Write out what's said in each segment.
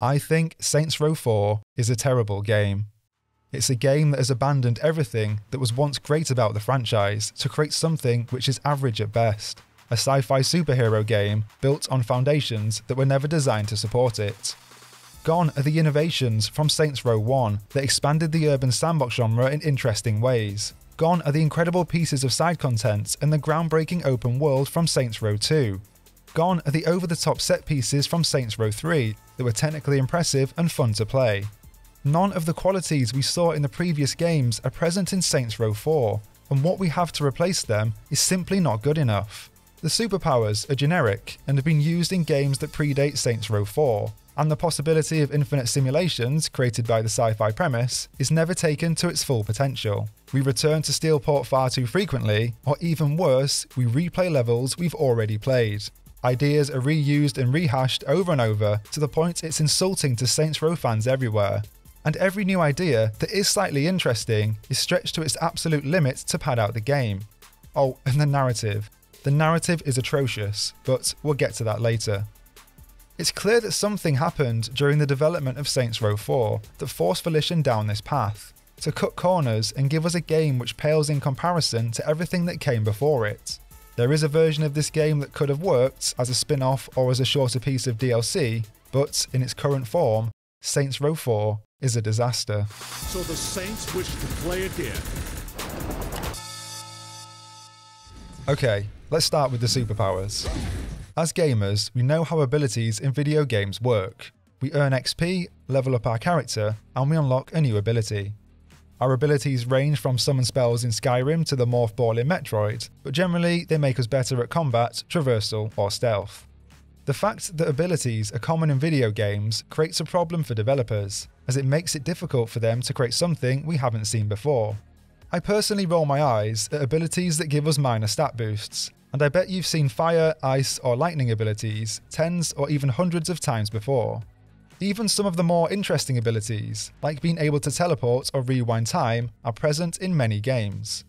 I think Saints Row 4 is a terrible game. It's a game that has abandoned everything that was once great about the franchise to create something which is average at best. A sci fi superhero game built on foundations that were never designed to support it. Gone are the innovations from Saints Row 1 that expanded the urban sandbox genre in interesting ways. Gone are the incredible pieces of side content and the groundbreaking open world from Saints Row 2. Gone are the over the top set pieces from Saints Row 3 that were technically impressive and fun to play. None of the qualities we saw in the previous games are present in Saints Row 4, and what we have to replace them is simply not good enough. The superpowers are generic and have been used in games that predate Saints Row 4, and the possibility of infinite simulations created by the sci fi premise is never taken to its full potential. We return to Steelport far too frequently, or even worse, we replay levels we've already played. Ideas are reused and rehashed over and over to the point it's insulting to Saints Row fans everywhere. And every new idea that is slightly interesting is stretched to its absolute limit to pad out the game. Oh, and the narrative. The narrative is atrocious, but we'll get to that later. It's clear that something happened during the development of Saints Row 4 that forced Volition down this path, to cut corners and give us a game which pales in comparison to everything that came before it. There is a version of this game that could have worked as a spin off or as a shorter piece of DLC, but in its current form, Saints Row 4 is a disaster. So the Saints wish to play again. Okay, let's start with the superpowers. As gamers, we know how abilities in video games work. We earn XP, level up our character, and we unlock a new ability. Our abilities range from summon spells in Skyrim to the Morph Ball in Metroid, but generally they make us better at combat, traversal, or stealth. The fact that abilities are common in video games creates a problem for developers, as it makes it difficult for them to create something we haven't seen before. I personally roll my eyes at abilities that give us minor stat boosts, and I bet you've seen fire, ice, or lightning abilities tens or even hundreds of times before. Even some of the more interesting abilities, like being able to teleport or rewind time, are present in many games.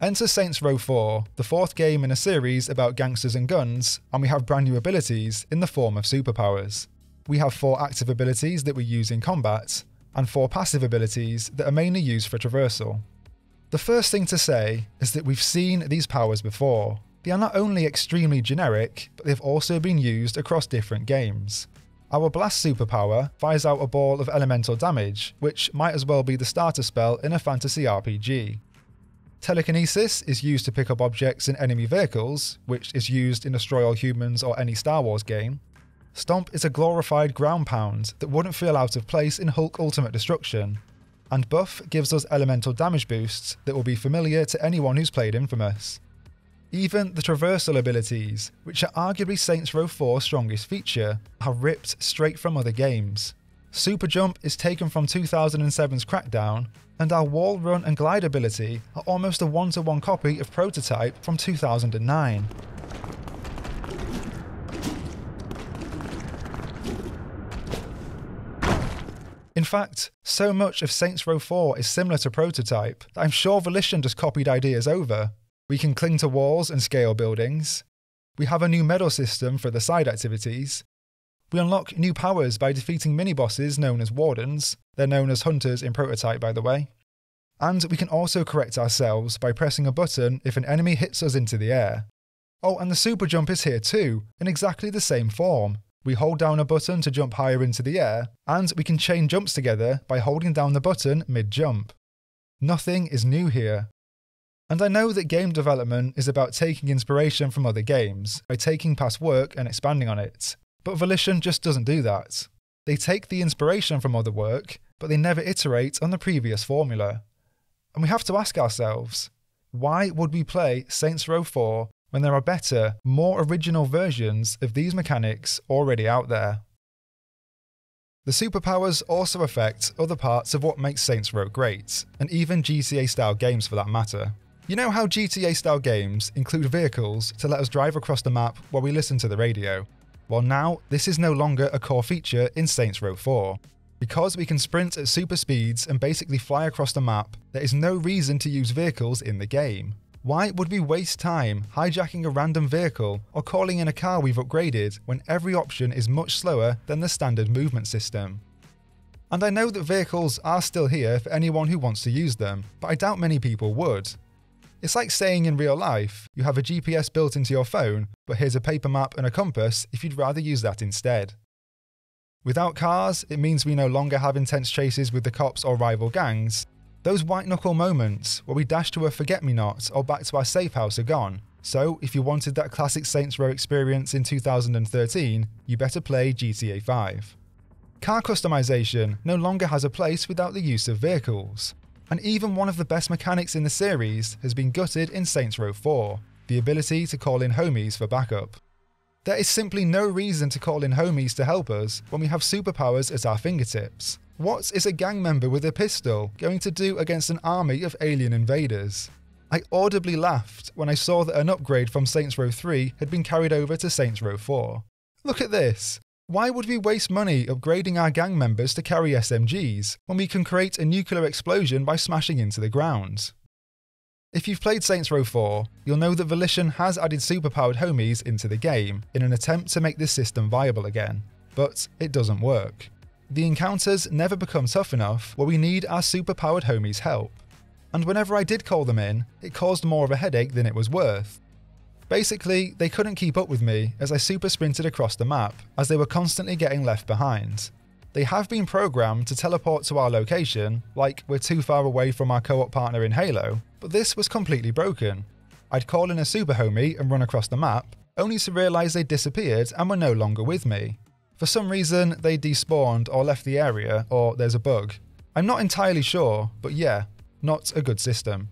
Enter Saints Row 4, the fourth game in a series about gangsters and guns, and we have brand new abilities in the form of superpowers. We have four active abilities that we use in combat, and four passive abilities that are mainly used for traversal. The first thing to say is that we've seen these powers before, they are not only extremely generic, but they've also been used across different games. Our Blast superpower fires out a ball of elemental damage, which might as well be the starter spell in a fantasy RPG. Telekinesis is used to pick up objects in enemy vehicles, which is used in Destroy All Humans or any Star Wars game. Stomp is a glorified ground pound that wouldn't feel out of place in Hulk Ultimate Destruction. And Buff gives us elemental damage boosts that will be familiar to anyone who's played Infamous. Even the traversal abilities, which are arguably Saints Row 4's strongest feature, are ripped straight from other games. Super Jump is taken from 2007's Crackdown, and our wall run and glide ability are almost a one to one copy of Prototype from 2009. In fact, so much of Saints Row 4 is similar to Prototype that I'm sure Volition just copied ideas over, we can cling to walls and scale buildings. We have a new medal system for the side activities. We unlock new powers by defeating mini bosses known as Wardens. They're known as Hunters in Prototype, by the way. And we can also correct ourselves by pressing a button if an enemy hits us into the air. Oh, and the super jump is here too, in exactly the same form. We hold down a button to jump higher into the air, and we can chain jumps together by holding down the button mid jump. Nothing is new here. And I know that game development is about taking inspiration from other games by taking past work and expanding on it. But Volition just doesn't do that. They take the inspiration from other work, but they never iterate on the previous formula. And we have to ask ourselves why would we play Saints Row 4 when there are better, more original versions of these mechanics already out there? The superpowers also affect other parts of what makes Saints Row great, and even GTA style games for that matter. You know how GTA style games include vehicles to let us drive across the map while we listen to the radio? Well, now, this is no longer a core feature in Saints Row 4. Because we can sprint at super speeds and basically fly across the map, there is no reason to use vehicles in the game. Why would we waste time hijacking a random vehicle or calling in a car we've upgraded when every option is much slower than the standard movement system? And I know that vehicles are still here for anyone who wants to use them, but I doubt many people would. It's like saying in real life, you have a GPS built into your phone, but here's a paper map and a compass if you'd rather use that instead. Without cars, it means we no longer have intense chases with the cops or rival gangs, those white knuckle moments where we dash to a forget me not or back to our safe house are gone. So, if you wanted that classic Saints Row experience in 2013, you better play GTA 5. Car customization no longer has a place without the use of vehicles. And even one of the best mechanics in the series has been gutted in Saints Row 4 the ability to call in homies for backup. There is simply no reason to call in homies to help us when we have superpowers at our fingertips. What is a gang member with a pistol going to do against an army of alien invaders? I audibly laughed when I saw that an upgrade from Saints Row 3 had been carried over to Saints Row 4. Look at this! Why would we waste money upgrading our gang members to carry SMGs when we can create a nuclear explosion by smashing into the ground? If you've played Saints Row 4, you'll know that Volition has added superpowered homies into the game in an attempt to make this system viable again, but it doesn't work the encounters never become tough enough where we need our superpowered homies' help. And whenever I did call them in, it caused more of a headache than it was worth. Basically, they couldn't keep up with me as I super sprinted across the map, as they were constantly getting left behind. They have been programmed to teleport to our location, like we're too far away from our co op partner in Halo, but this was completely broken. I'd call in a super homie and run across the map, only to realise they'd disappeared and were no longer with me. For some reason, they despawned or left the area, or there's a bug. I'm not entirely sure, but yeah, not a good system.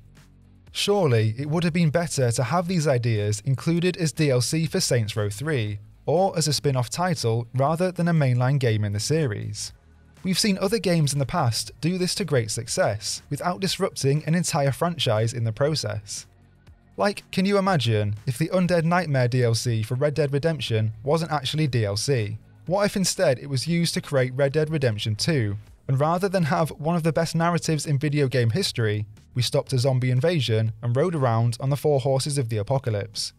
Surely, it would have been better to have these ideas included as DLC for Saints Row 3, or as a spin off title rather than a mainline game in the series. We've seen other games in the past do this to great success, without disrupting an entire franchise in the process. Like, can you imagine if the Undead Nightmare DLC for Red Dead Redemption wasn't actually DLC, what if instead it was used to create Red Dead Redemption 2, and rather than have one of the best narratives in video game history, we stopped a zombie invasion and rode around on the four horses of the apocalypse?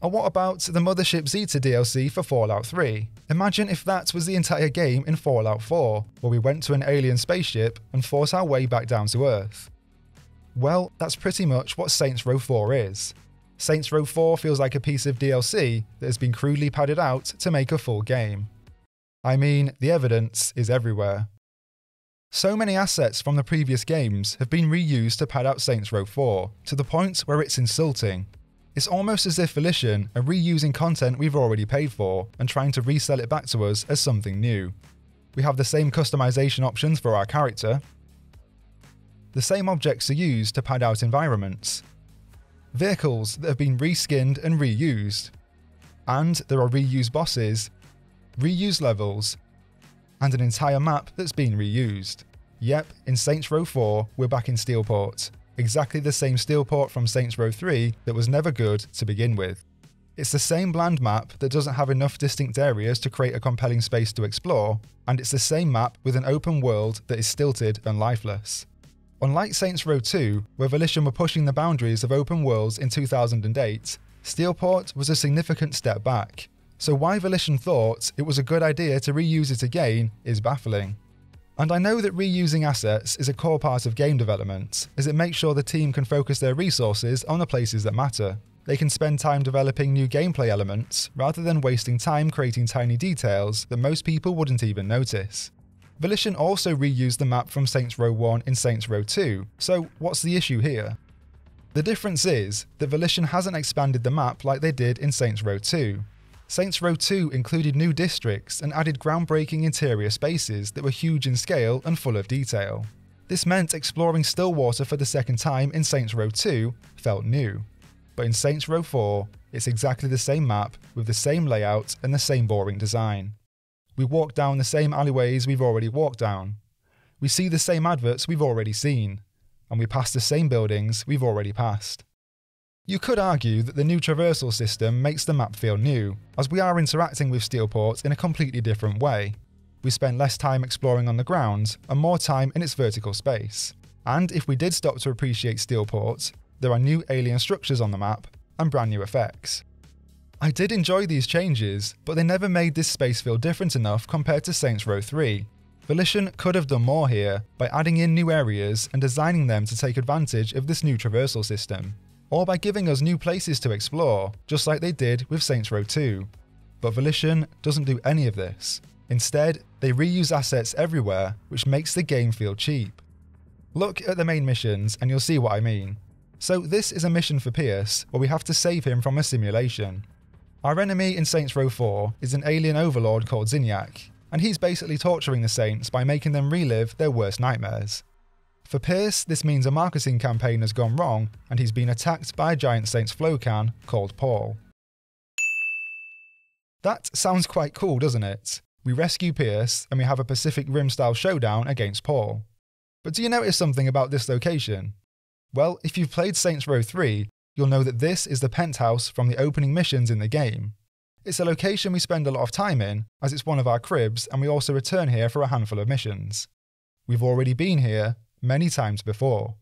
Or what about the Mothership Zeta DLC for Fallout 3? Imagine if that was the entire game in Fallout 4, where we went to an alien spaceship and fought our way back down to Earth. Well, that's pretty much what Saints Row 4 is. Saints Row 4 feels like a piece of DLC that has been crudely padded out to make a full game. I mean, the evidence is everywhere. So many assets from the previous games have been reused to pad out Saints Row 4, to the point where it's insulting. It's almost as if Volition are reusing content we've already paid for and trying to resell it back to us as something new. We have the same customization options for our character. The same objects are used to pad out environments. Vehicles that have been reskinned and reused. And there are reused bosses reused levels, and an entire map that's been reused. Yep, in Saints Row 4, we're back in Steelport. Exactly the same Steelport from Saints Row 3 that was never good to begin with. It's the same bland map that doesn't have enough distinct areas to create a compelling space to explore, and it's the same map with an open world that is stilted and lifeless. Unlike Saints Row 2, where Volition were pushing the boundaries of open worlds in 2008, Steelport was a significant step back, so why Volition thought it was a good idea to reuse it again is baffling. And I know that reusing assets is a core part of game development, as it makes sure the team can focus their resources on the places that matter. They can spend time developing new gameplay elements, rather than wasting time creating tiny details that most people wouldn't even notice. Volition also reused the map from Saints Row 1 in Saints Row 2, so what's the issue here? The difference is that Volition hasn't expanded the map like they did in Saints Row 2, Saints Row 2 included new districts and added groundbreaking interior spaces that were huge in scale and full of detail. This meant exploring Stillwater for the second time in Saints Row 2 felt new. But in Saints Row 4, it's exactly the same map with the same layout and the same boring design. We walk down the same alleyways we've already walked down. We see the same adverts we've already seen. And we pass the same buildings we've already passed. You could argue that the new traversal system makes the map feel new, as we are interacting with Steelport in a completely different way. We spend less time exploring on the ground and more time in its vertical space. And if we did stop to appreciate Steelport, there are new alien structures on the map and brand new effects. I did enjoy these changes, but they never made this space feel different enough compared to Saints Row 3. Volition could have done more here by adding in new areas and designing them to take advantage of this new traversal system, or by giving us new places to explore, just like they did with Saints Row 2. But Volition doesn't do any of this. Instead, they reuse assets everywhere, which makes the game feel cheap. Look at the main missions and you'll see what I mean. So, this is a mission for Pierce where we have to save him from a simulation. Our enemy in Saints Row 4 is an alien overlord called Zinyak, and he's basically torturing the Saints by making them relive their worst nightmares. For Pierce, this means a marketing campaign has gone wrong and he's been attacked by a giant Saints Flow can called Paul. That sounds quite cool, doesn't it? We rescue Pierce and we have a Pacific Rim style showdown against Paul. But do you notice something about this location? Well, if you've played Saints Row 3, you'll know that this is the penthouse from the opening missions in the game. It's a location we spend a lot of time in, as it's one of our cribs, and we also return here for a handful of missions. We've already been here many times before.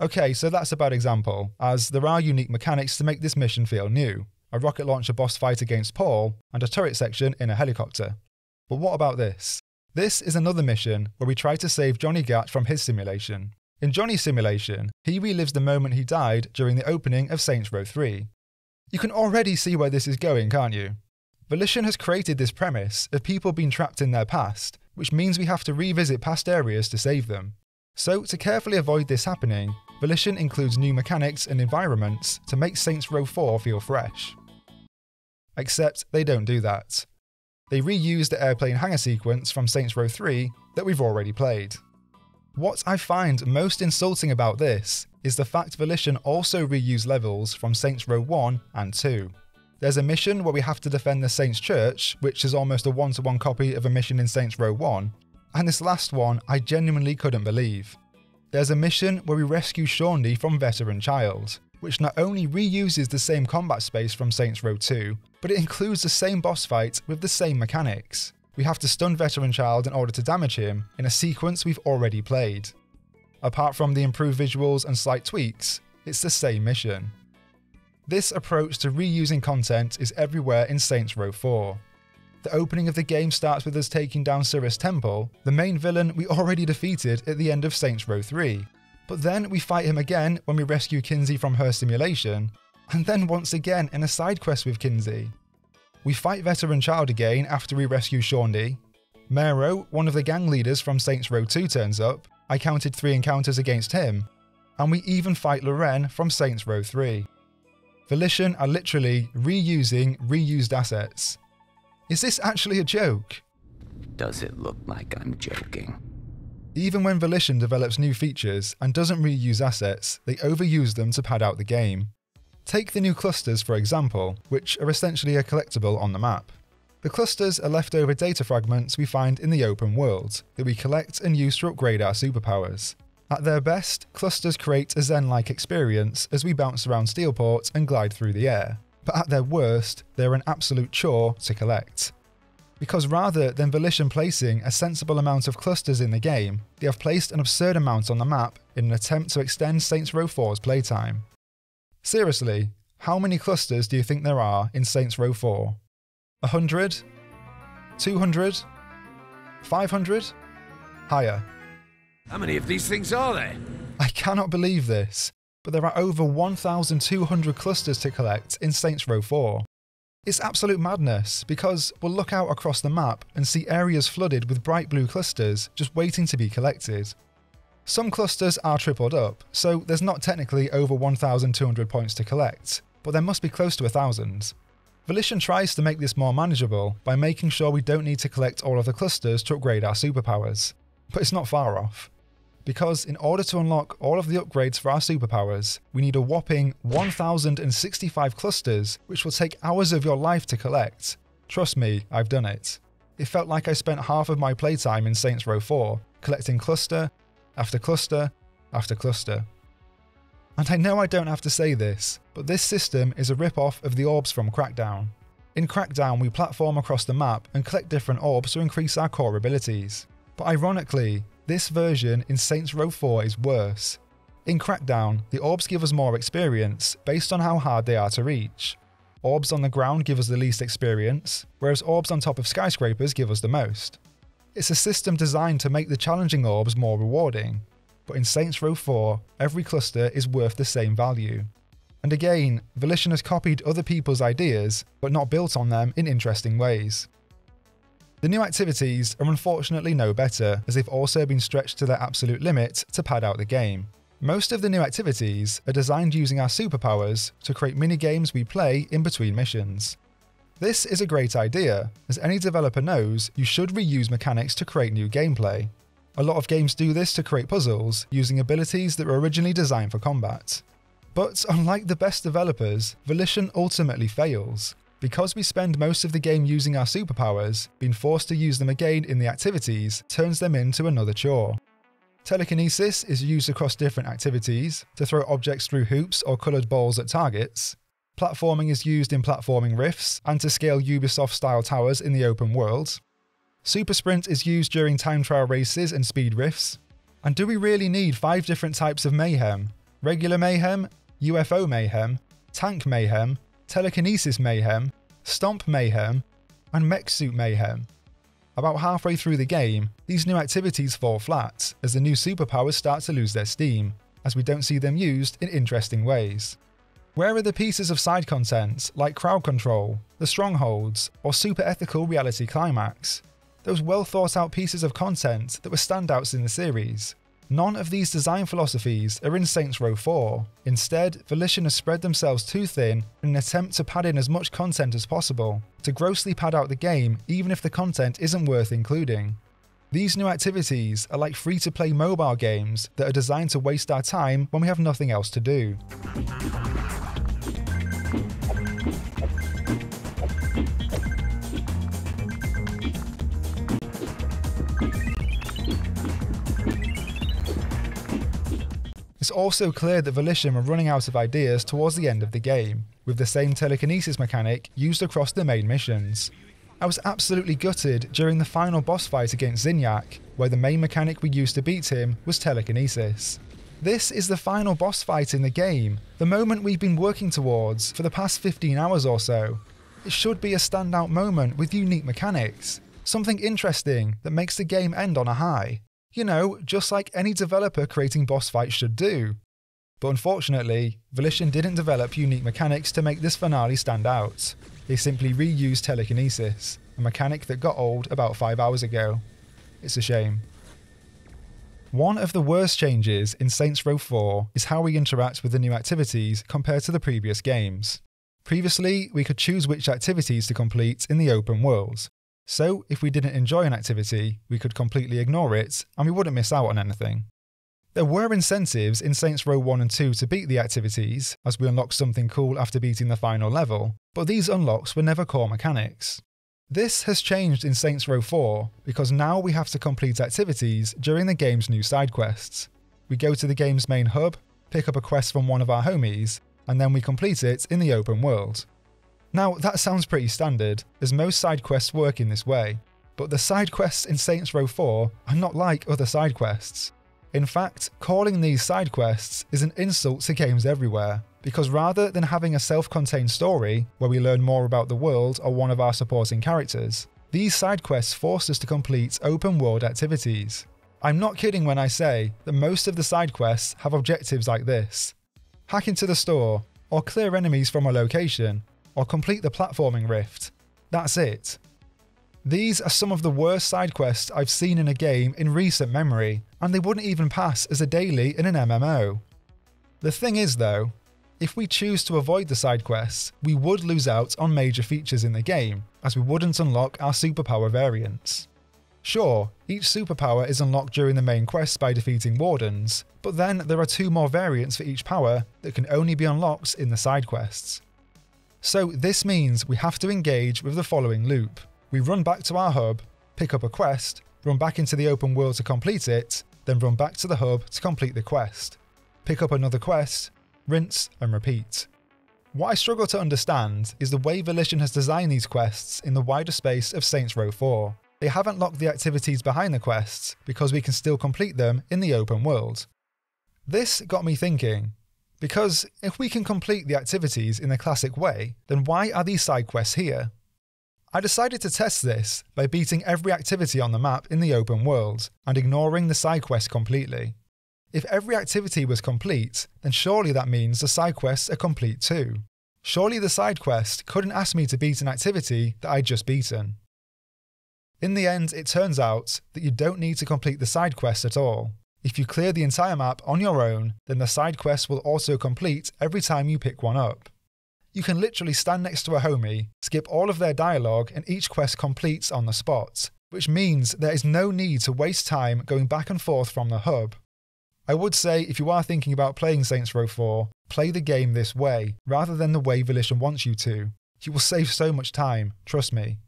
Okay, so that's a bad example, as there are unique mechanics to make this mission feel new a rocket launcher boss fight against Paul, and a turret section in a helicopter. But what about this? This is another mission where we try to save Johnny Gat from his simulation. In Johnny's simulation, he relives the moment he died during the opening of Saints Row 3. You can already see where this is going, can't you? Volition has created this premise of people being trapped in their past, which means we have to revisit past areas to save them. So, to carefully avoid this happening, Volition includes new mechanics and environments to make Saints Row 4 feel fresh. Except they don't do that. They reuse the airplane hangar sequence from Saints Row 3 that we've already played. What I find most insulting about this is the fact Volition also reuse levels from Saints Row 1 and 2. There's a mission where we have to defend the Saints Church, which is almost a one to one copy of a mission in Saints Row 1, and this last one I genuinely couldn't believe. There's a mission where we rescue Shaundi from Veteran Child, which not only reuses the same combat space from Saints Row 2, but it includes the same boss fight with the same mechanics we have to stun Veteran Child in order to damage him in a sequence we've already played. Apart from the improved visuals and slight tweaks, it's the same mission. This approach to reusing content is everywhere in Saints Row 4. The opening of the game starts with us taking down Cyrus Temple, the main villain we already defeated at the end of Saints Row 3. But then we fight him again when we rescue Kinzie from her simulation, and then once again in a side quest with Kinzie. We fight Veteran Child again after we rescue Shaundi. Mero, one of the gang leaders from Saints Row 2, turns up. I counted three encounters against him. And we even fight Loren from Saints Row 3. Volition are literally reusing reused assets. Is this actually a joke? Does it look like I'm joking? Even when Volition develops new features and doesn't reuse assets, they overuse them to pad out the game. Take the new clusters for example, which are essentially a collectible on the map. The clusters are leftover data fragments we find in the open world that we collect and use to upgrade our superpowers. At their best, clusters create a zen-like experience as we bounce around Steelport and glide through the air, but at their worst, they're an absolute chore to collect. Because rather than Volition placing a sensible amount of clusters in the game, they have placed an absurd amount on the map in an attempt to extend Saints Row 4's playtime. Seriously, how many clusters do you think there are in Saints Row 4? 100? 200? 500? Higher. How many of these things are there? I cannot believe this, but there are over 1,200 clusters to collect in Saints Row 4. It's absolute madness because we'll look out across the map and see areas flooded with bright blue clusters just waiting to be collected. Some clusters are tripled up, so there's not technically over 1,200 points to collect, but there must be close to 1,000. Volition tries to make this more manageable by making sure we don't need to collect all of the clusters to upgrade our superpowers, but it's not far off. Because in order to unlock all of the upgrades for our superpowers, we need a whopping 1065 clusters, which will take hours of your life to collect. Trust me, I've done it. It felt like I spent half of my playtime in Saints Row 4 collecting cluster after cluster after cluster. And I know I don't have to say this, but this system is a rip-off of the orbs from Crackdown. In Crackdown, we platform across the map and collect different orbs to increase our core abilities. But ironically, this version in Saints Row 4 is worse. In Crackdown, the orbs give us more experience based on how hard they are to reach. Orbs on the ground give us the least experience, whereas orbs on top of skyscrapers give us the most. It's a system designed to make the challenging orbs more rewarding, but in Saints Row 4, every cluster is worth the same value. And again, Volition has copied other people's ideas, but not built on them in interesting ways. The new activities are unfortunately no better, as they've also been stretched to their absolute limit to pad out the game. Most of the new activities are designed using our superpowers to create mini-games we play in between missions. This is a great idea, as any developer knows you should reuse mechanics to create new gameplay. A lot of games do this to create puzzles, using abilities that were originally designed for combat. But unlike the best developers, Volition ultimately fails. Because we spend most of the game using our superpowers, being forced to use them again in the activities turns them into another chore. Telekinesis is used across different activities to throw objects through hoops or coloured balls at targets. Platforming is used in platforming rifts and to scale Ubisoft style towers in the open world. Super Sprint is used during time trial races and speed rifts. And do we really need five different types of mayhem? Regular mayhem, UFO mayhem, tank mayhem, telekinesis mayhem, stomp mayhem, and mech suit mayhem. About halfway through the game, these new activities fall flat as the new superpowers start to lose their steam, as we don't see them used in interesting ways. Where are the pieces of side content like crowd control, the strongholds, or super ethical reality climax? Those well thought out pieces of content that were standouts in the series. None of these design philosophies are in Saints Row 4. Instead, Volition has spread themselves too thin in an attempt to pad in as much content as possible, to grossly pad out the game even if the content isn't worth including. These new activities are like free to play mobile games that are designed to waste our time when we have nothing else to do. It's also clear that Volition were running out of ideas towards the end of the game, with the same telekinesis mechanic used across the main missions. I was absolutely gutted during the final boss fight against Zinyak, where the main mechanic we used to beat him was telekinesis. This is the final boss fight in the game, the moment we've been working towards for the past 15 hours or so. It should be a standout moment with unique mechanics, something interesting that makes the game end on a high. You know, just like any developer creating boss fights should do. But unfortunately, Volition didn't develop unique mechanics to make this finale stand out. They simply reused telekinesis, a mechanic that got old about 5 hours ago. It's a shame. One of the worst changes in Saints Row 4 is how we interact with the new activities compared to the previous games. Previously, we could choose which activities to complete in the open world, so, if we didn't enjoy an activity, we could completely ignore it and we wouldn't miss out on anything. There were incentives in Saints Row 1 and 2 to beat the activities, as we unlocked something cool after beating the final level, but these unlocks were never core mechanics. This has changed in Saints Row 4 because now we have to complete activities during the game's new side quests. We go to the game's main hub, pick up a quest from one of our homies, and then we complete it in the open world. Now, that sounds pretty standard, as most side quests work in this way, but the side quests in Saints Row 4 are not like other side quests. In fact, calling these side quests is an insult to games everywhere, because rather than having a self contained story where we learn more about the world or one of our supporting characters, these side quests force us to complete open world activities. I'm not kidding when I say that most of the side quests have objectives like this hack into the store, or clear enemies from a location, or complete the platforming rift. That's it. These are some of the worst side quests I've seen in a game in recent memory, and they wouldn't even pass as a daily in an MMO. The thing is, though, if we choose to avoid the side quests, we would lose out on major features in the game, as we wouldn't unlock our superpower variants. Sure, each superpower is unlocked during the main quest by defeating wardens, but then there are two more variants for each power that can only be unlocked in the side quests. So this means we have to engage with the following loop. We run back to our hub, pick up a quest, run back into the open world to complete it, then run back to the hub to complete the quest. Pick up another quest, rinse and repeat. What I struggle to understand is the way Volition has designed these quests in the wider space of Saints Row 4. They haven't locked the activities behind the quests because we can still complete them in the open world. This got me thinking, because if we can complete the activities in the classic way, then why are these side quests here? I decided to test this by beating every activity on the map in the open world and ignoring the side quests completely. If every activity was complete, then surely that means the side quests are complete too. Surely the side quest couldn't ask me to beat an activity that I'd just beaten. In the end, it turns out that you don't need to complete the side quest at all. If you clear the entire map on your own, then the side quest will also complete every time you pick one up. You can literally stand next to a homie, skip all of their dialogue, and each quest completes on the spot, which means there is no need to waste time going back and forth from the hub. I would say if you are thinking about playing Saints Row 4, play the game this way, rather than the way Volition wants you to. You will save so much time, trust me.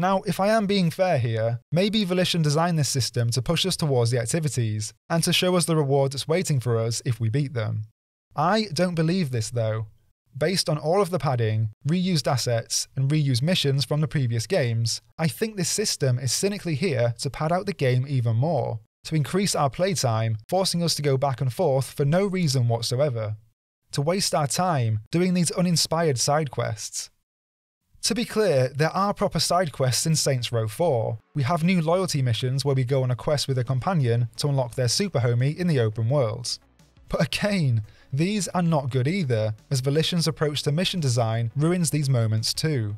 Now, if I am being fair here, maybe Volition designed this system to push us towards the activities, and to show us the reward that's waiting for us if we beat them. I don't believe this though. Based on all of the padding, reused assets, and reused missions from the previous games, I think this system is cynically here to pad out the game even more, to increase our playtime, forcing us to go back and forth for no reason whatsoever. To waste our time doing these uninspired side quests, to be clear, there are proper side quests in Saints Row 4. We have new loyalty missions where we go on a quest with a companion to unlock their super homie in the open world. But again, these are not good either, as Volition's approach to mission design ruins these moments too.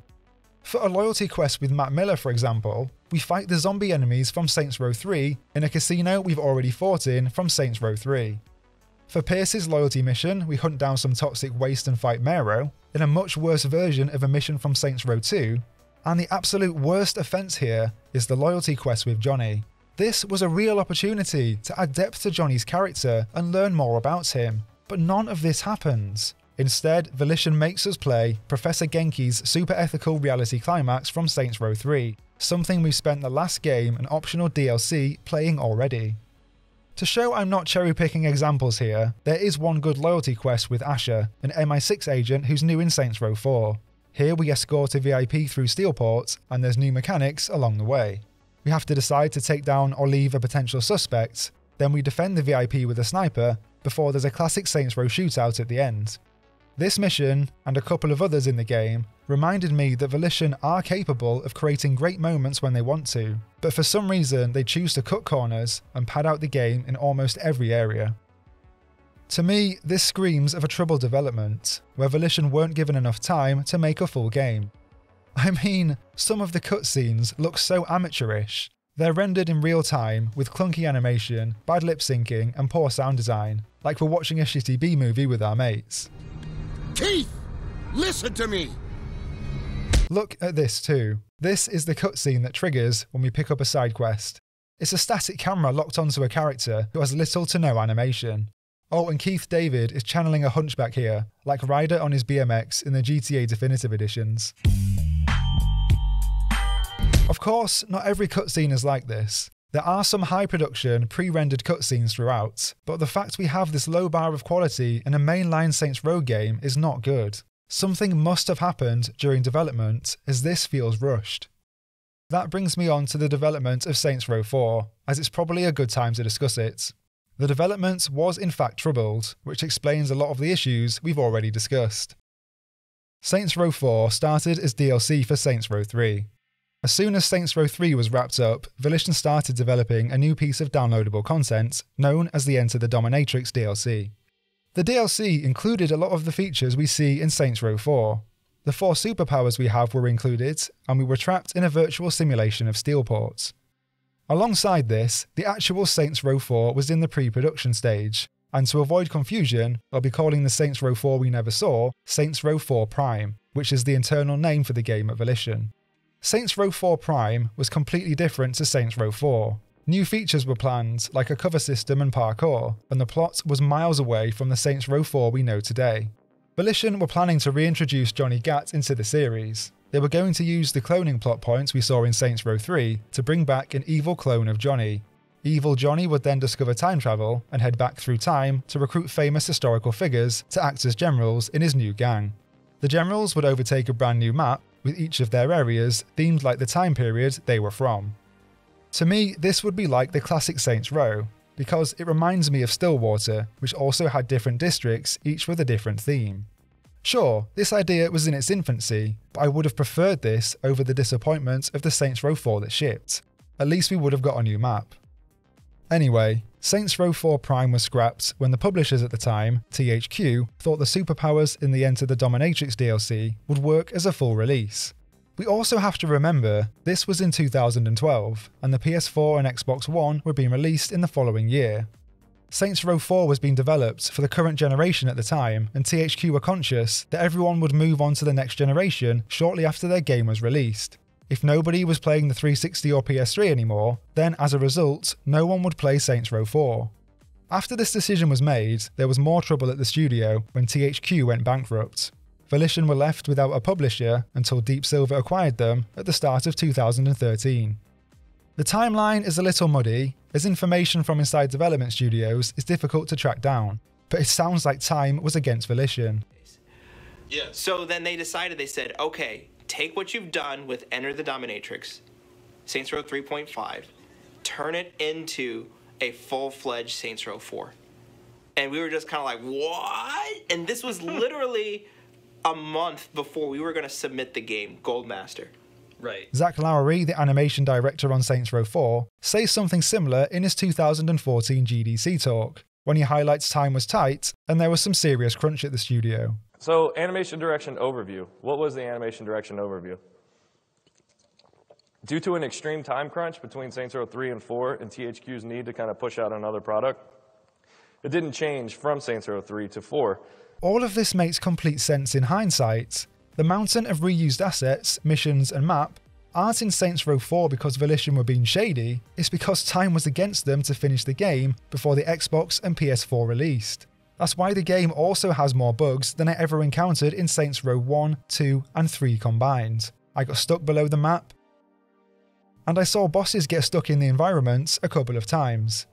For a loyalty quest with Matt Miller, for example, we fight the zombie enemies from Saints Row 3 in a casino we've already fought in from Saints Row 3. For Pierce's loyalty mission, we hunt down some toxic waste and fight Mero, in a much worse version of a mission from Saints Row 2. And the absolute worst offence here is the loyalty quest with Johnny. This was a real opportunity to add depth to Johnny's character and learn more about him, but none of this happens. Instead, Volition makes us play Professor Genki's super ethical reality climax from Saints Row 3, something we've spent the last game and optional DLC playing already. To show I'm not cherry picking examples here, there is one good loyalty quest with Asha, an MI6 agent who's new in Saints Row 4. Here we escort a VIP through Steelport, and there's new mechanics along the way. We have to decide to take down or leave a potential suspect, then we defend the VIP with a sniper, before there's a classic Saints Row shootout at the end. This mission, and a couple of others in the game, reminded me that Volition are capable of creating great moments when they want to, but for some reason they choose to cut corners and pad out the game in almost every area. To me, this screams of a troubled development, where Volition weren't given enough time to make a full game. I mean, some of the cutscenes look so amateurish. They're rendered in real time with clunky animation, bad lip syncing, and poor sound design, like we're watching a shitty B movie with our mates. Keith! Listen to me! Look at this too. This is the cutscene that triggers when we pick up a side quest. It's a static camera locked onto a character who has little to no animation. Oh, and Keith David is channeling a hunchback here, like Ryder on his BMX in the GTA Definitive Editions. Of course, not every cutscene is like this. There are some high production, pre rendered cutscenes throughout, but the fact we have this low bar of quality in a mainline Saints Row game is not good. Something must have happened during development, as this feels rushed. That brings me on to the development of Saints Row 4, as it's probably a good time to discuss it. The development was in fact troubled, which explains a lot of the issues we've already discussed. Saints Row 4 started as DLC for Saints Row 3. As soon as Saints Row 3 was wrapped up, Volition started developing a new piece of downloadable content known as the Enter the Dominatrix DLC. The DLC included a lot of the features we see in Saints Row 4. The four superpowers we have were included, and we were trapped in a virtual simulation of Steelport. Alongside this, the actual Saints Row 4 was in the pre production stage, and to avoid confusion, I'll be calling the Saints Row 4 we never saw Saints Row 4 Prime, which is the internal name for the game at Volition. Saints Row 4 Prime was completely different to Saints Row 4. New features were planned, like a cover system and parkour, and the plot was miles away from the Saints Row 4 we know today. Volition were planning to reintroduce Johnny Gat into the series. They were going to use the cloning plot points we saw in Saints Row 3 to bring back an evil clone of Johnny. Evil Johnny would then discover time travel and head back through time to recruit famous historical figures to act as generals in his new gang. The generals would overtake a brand new map with each of their areas themed like the time period they were from. To me, this would be like the classic Saints Row. because it reminds me of Stillwater, which also had different districts, each with a different theme. Sure, this idea was in its infancy, but I would have preferred this over the disappointment of the Saints Row 4 that shipped. At least we would have got a new map. Anyway, Saints Row 4 Prime was scrapped when the publishers at the time, THQ, thought the superpowers in the Enter the Dominatrix DLC would work as a full release. We also have to remember this was in 2012, and the PS4 and Xbox One were being released in the following year. Saints Row 4 was being developed for the current generation at the time, and THQ were conscious that everyone would move on to the next generation shortly after their game was released. If nobody was playing the 360 or PS3 anymore, then as a result, no one would play Saints Row 4. After this decision was made, there was more trouble at the studio when THQ went bankrupt. Volition were left without a publisher until Deep Silver acquired them at the start of 2013. The timeline is a little muddy, as information from inside development studios is difficult to track down, but it sounds like time was against Volition. Yeah. So then they decided, they said, okay, take what you've done with Enter the Dominatrix, Saints Row 3.5, turn it into a full fledged Saints Row 4. And we were just kind of like, what? And this was hmm. literally a month before we were going to submit the game, Goldmaster. Right. Zach Lowery, the animation director on Saints Row 4, says something similar in his 2014 GDC talk, when he highlights time was tight and there was some serious crunch at the studio. So, animation direction overview. What was the animation direction overview? Due to an extreme time crunch between Saints Row 3 and 4 and THQ's need to kind of push out another product, it didn't change from Saints Row 3 to 4. All of this makes complete sense in hindsight. The mountain of reused assets, missions, and map aren't in Saints Row 4 because Volition were being shady, it's because time was against them to finish the game before the Xbox and PS4 released. That's why the game also has more bugs than I ever encountered in Saints Row 1, 2, and 3 combined. I got stuck below the map, and I saw bosses get stuck in the environment a couple of times.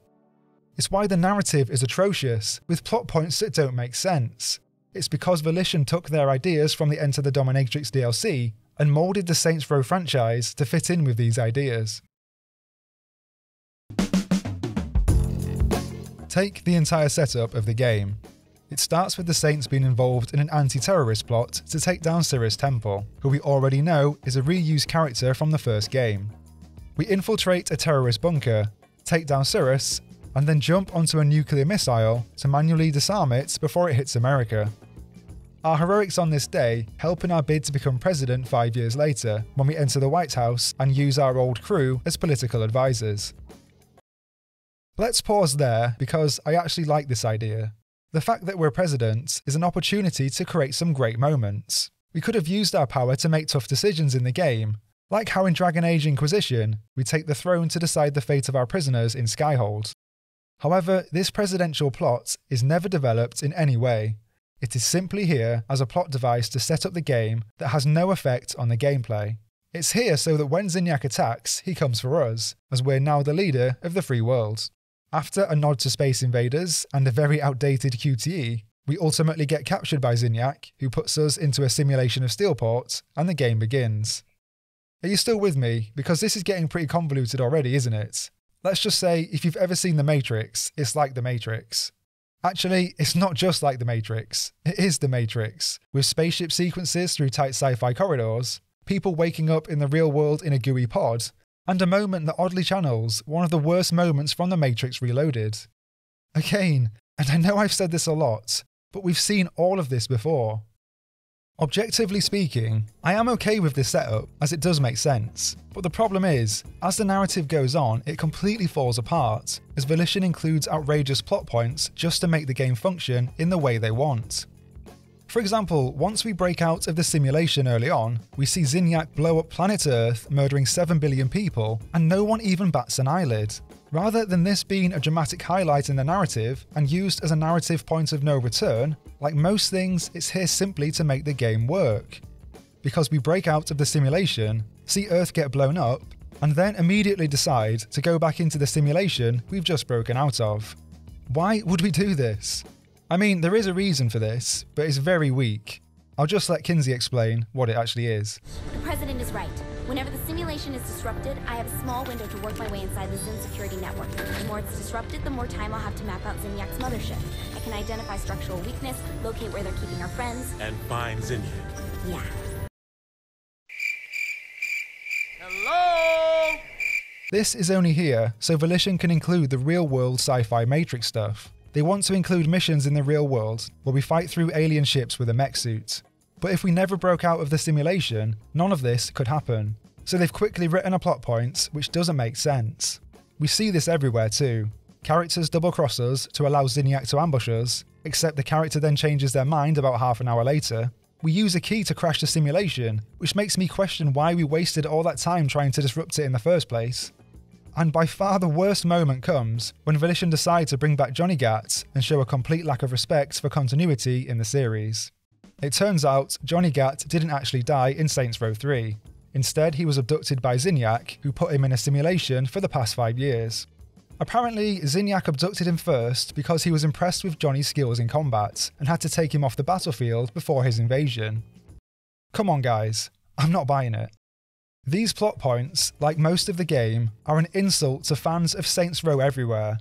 It's why the narrative is atrocious, with plot points that don't make sense. It's because Volition took their ideas from the Enter the Dominatrix DLC and moulded the Saints Row franchise to fit in with these ideas. Take the entire setup of the game. It starts with the Saints being involved in an anti terrorist plot to take down Cyrus Temple, who we already know is a reused character from the first game. We infiltrate a terrorist bunker, take down Cyrus, and then jump onto a nuclear missile to manually disarm it before it hits America. Our heroics on this day help in our bid to become president five years later when we enter the White House and use our old crew as political advisors. Let's pause there because I actually like this idea. The fact that we're presidents is an opportunity to create some great moments. We could have used our power to make tough decisions in the game, like how in Dragon Age Inquisition, we take the throne to decide the fate of our prisoners in Skyhold. However, this presidential plot is never developed in any way. It is simply here as a plot device to set up the game that has no effect on the gameplay. It's here so that when Zinyak attacks, he comes for us, as we're now the leader of the free world. After a nod to Space Invaders and a very outdated QTE, we ultimately get captured by Zinyak, who puts us into a simulation of Steelport, and the game begins. Are you still with me? Because this is getting pretty convoluted already, isn't it? Let's just say if you've ever seen The Matrix, it's like The Matrix. Actually, it's not just like The Matrix, it is The Matrix, with spaceship sequences through tight sci fi corridors, people waking up in the real world in a gooey pod, and a moment that oddly channels one of the worst moments from The Matrix Reloaded. Again, and I know I've said this a lot, but we've seen all of this before. Objectively speaking, I am okay with this setup as it does make sense, but the problem is, as the narrative goes on, it completely falls apart, as Volition includes outrageous plot points just to make the game function in the way they want. For example, once we break out of the simulation early on, we see Zinyak blow up planet Earth, murdering 7 billion people, and no one even bats an eyelid. Rather than this being a dramatic highlight in the narrative and used as a narrative point of no return, like most things, it's here simply to make the game work. Because we break out of the simulation, see Earth get blown up, and then immediately decide to go back into the simulation we've just broken out of. Why would we do this? I mean, there is a reason for this, but it's very weak. I'll just let Kinzie explain what it actually is. The president is right. Whenever the simulation simulation is disrupted, I have a small window to work my way inside the Zin security network. The more it's disrupted, the more time I'll have to map out Zinyak's mothership. I can identify structural weakness, locate where they're keeping our friends. And find Zinniac. Yeah. Hello? This is only here so Volition can include the real world sci fi Matrix stuff. They want to include missions in the real world where we fight through alien ships with a mech suit. But if we never broke out of the simulation, none of this could happen. So they've quickly written a plot point which doesn't make sense. We see this everywhere too. Characters double cross us to allow Zinyak to ambush us, except the character then changes their mind about half an hour later. We use a key to crash the simulation, which makes me question why we wasted all that time trying to disrupt it in the first place. And by far the worst moment comes when Volition decide to bring back Johnny Gat and show a complete lack of respect for continuity in the series. It turns out Johnny Gat didn't actually die in Saints Row 3. Instead, he was abducted by Zinyak, who put him in a simulation for the past five years. Apparently, Zinyak abducted him first because he was impressed with Johnny's skills in combat and had to take him off the battlefield before his invasion. Come on, guys, I'm not buying it. These plot points, like most of the game, are an insult to fans of Saints Row everywhere.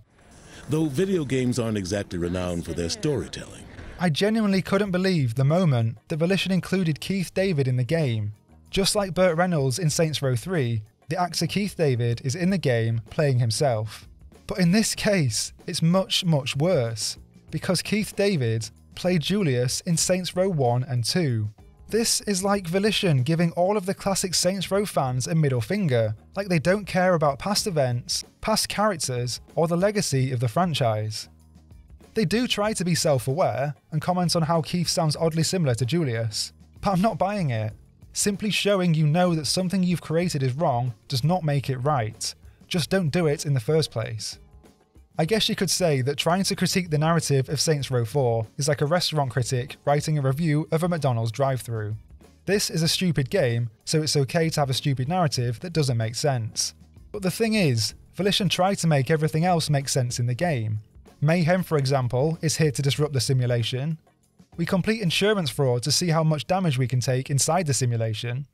Though video games aren't exactly renowned for their storytelling. I genuinely couldn't believe the moment that Volition included Keith David in the game. Just like Burt Reynolds in Saints Row 3, the actor Keith David is in the game playing himself. But in this case, it's much, much worse, because Keith David played Julius in Saints Row 1 and 2. This is like Volition giving all of the classic Saints Row fans a middle finger, like they don't care about past events, past characters, or the legacy of the franchise. They do try to be self aware and comment on how Keith sounds oddly similar to Julius, but I'm not buying it. Simply showing you know that something you've created is wrong does not make it right. Just don't do it in the first place. I guess you could say that trying to critique the narrative of Saints Row 4 is like a restaurant critic writing a review of a McDonald's drive through. This is a stupid game, so it's okay to have a stupid narrative that doesn't make sense. But the thing is, Volition tried to make everything else make sense in the game. Mayhem, for example, is here to disrupt the simulation. We complete insurance fraud to see how much damage we can take inside the simulation.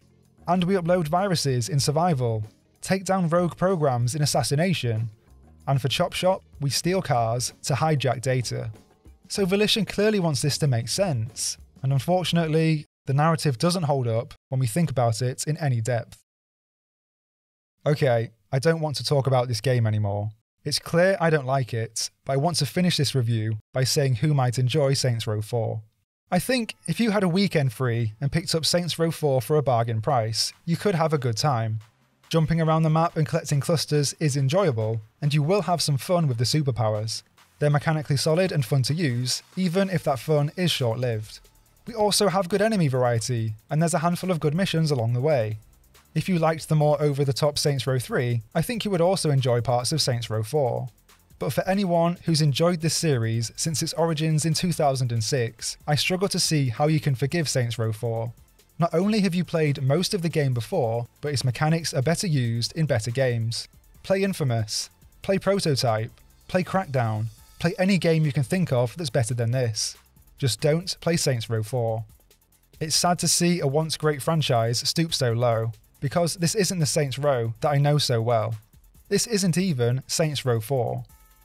And we upload viruses in survival, take down rogue programs in assassination, and for Chop Shop, we steal cars to hijack data. So Volition clearly wants this to make sense, and unfortunately, the narrative doesn't hold up when we think about it in any depth. Okay, I don't want to talk about this game anymore. It's clear I don't like it, but I want to finish this review by saying who might enjoy Saints Row 4. I think if you had a weekend free and picked up Saints Row 4 for a bargain price, you could have a good time. Jumping around the map and collecting clusters is enjoyable, and you will have some fun with the superpowers. They're mechanically solid and fun to use, even if that fun is short lived. We also have good enemy variety, and there's a handful of good missions along the way. If you liked the more over the top Saints Row 3, I think you would also enjoy parts of Saints Row 4. But for anyone who's enjoyed this series since its origins in 2006, I struggle to see how you can forgive Saints Row 4. Not only have you played most of the game before, but its mechanics are better used in better games. Play Infamous, play Prototype, play Crackdown, play any game you can think of that's better than this. Just don't play Saints Row 4. It's sad to see a once great franchise stoop so low, because this isn't the Saints Row that I know so well. This isn't even Saints Row 4.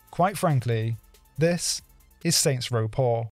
Quite frankly, this is Saints Row poor.